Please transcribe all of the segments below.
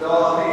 No,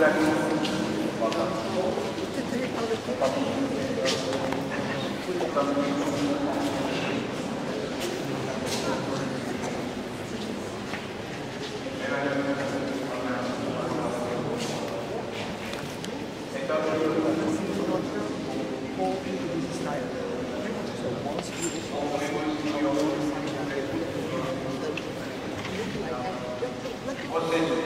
What did you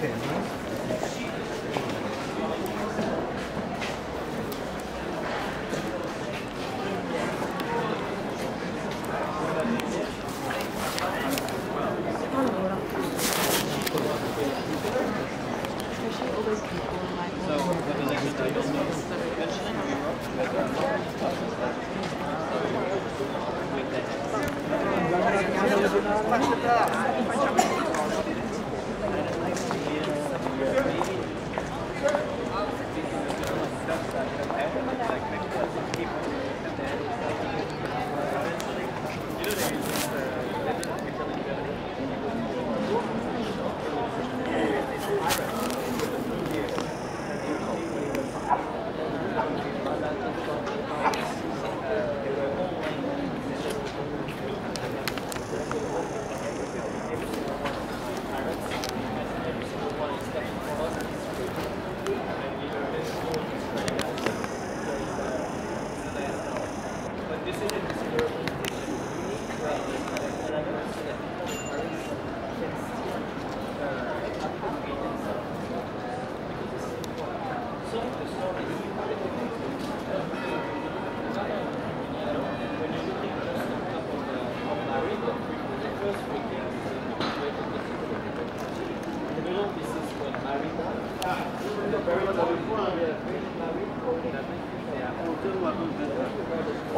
Спасибо.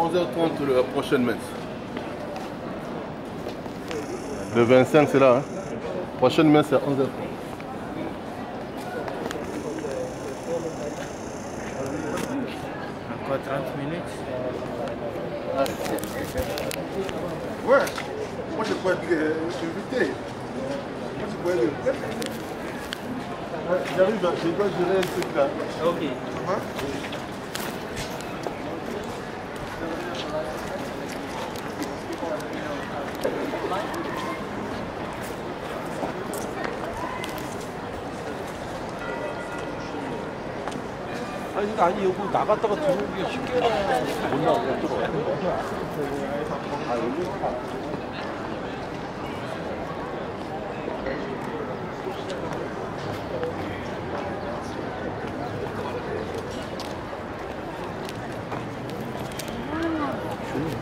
11h30 la prochaine messe. Le 25 c'est là. Hein? Prochaine messe c'est à 11h30. Encore 30 minutes. Ouais, moi je peux être invité. Moi je peux être. J'arrive, je dois gérer un truc là. Ok. Hein? 아니 여기 나갔다가 들어오는 쉽게 못 나오고 들어와요. 아 여기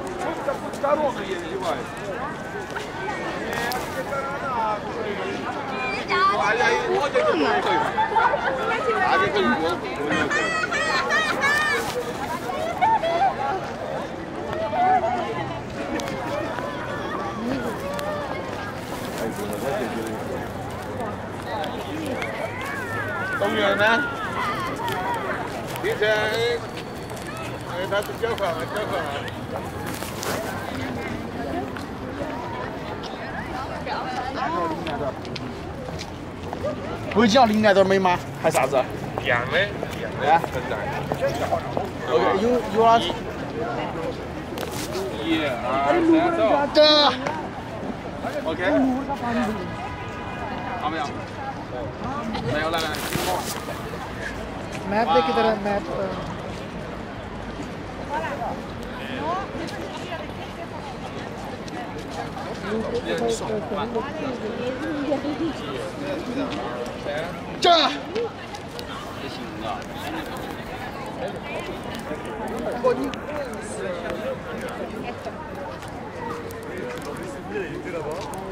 Что это хоть корону ей наливает? Нет, это она. А я и вот а это А это не вот. công nhân nè đi xe người ta cũng kéo khoảng kéo khoảng 不是叫林来这儿美吗？还啥子？的，样的，一的。啊。有有啊。得。OK。好没有。来来来。站啊！